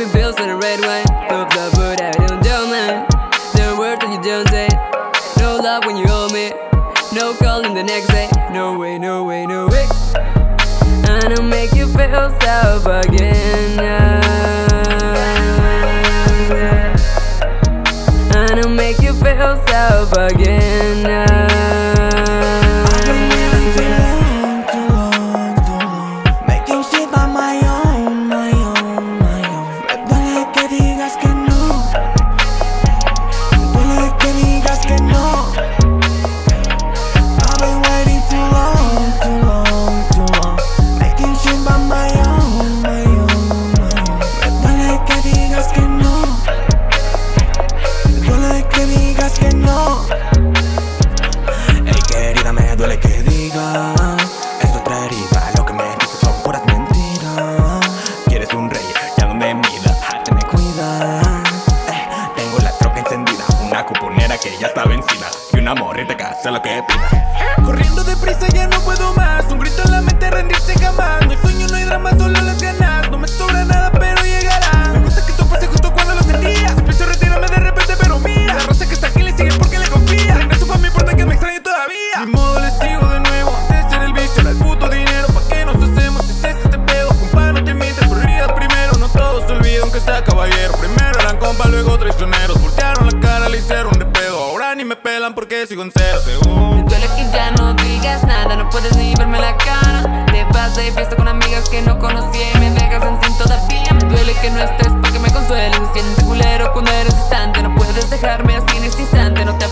me red wine. I don't man words you don't say. No love when you me. No calling the next day. No way, no way, no way. I make you feel so again. I don't make you feel so again. Una cuponera que ya está vencida Y un amor y te casa lo que pida. Corriendo deprisa ya no puedo más Un grito en la mente, rendirse jamás. No hay sueño, no hay drama, solo las ganas No me sobra nada, pero llegará. Me gusta que esto pase justo cuando lo sentía. Siempre se retírame de repente, pero mira. La rosa que está aquí le sigue porque le confía. Regreso pa' mí, importa que me extrañe todavía. Ni modo, le sigo de nuevo. Antes era el vicio, era el puto dinero. ¿Pa' qué nos hacemos? Si es este pedo Compa, no te mientes, por primero No todos se olvidan aunque sea caballero. Primero eran compas, luego traicioneros hablan porque soy un CPU. Me duele que ya no digas nada, no puedes ni verme la cara. Te vas de fiesta con amigas que no conocí y me dejas en sin todavía. Me duele que no estés para que me consueles. Siente culero cuando eres distante, no puedes dejarme así en este instante, no te